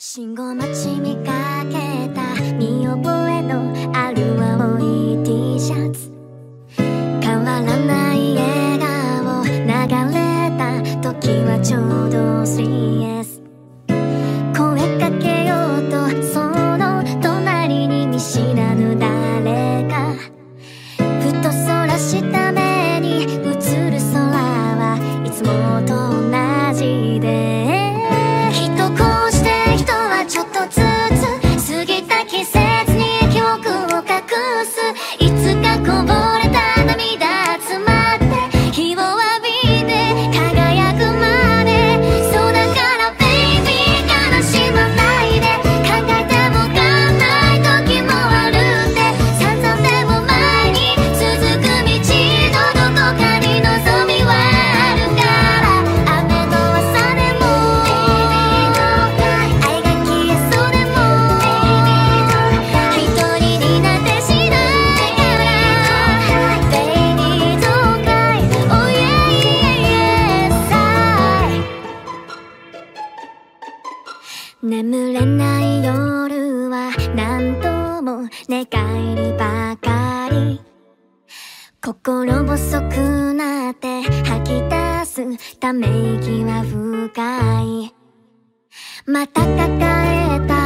信号待ち見かけた見覚えのある青い T シャツ寝返りばかり。心細くなって吐き出すため息は深い。また抱えた